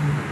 Mm-hmm.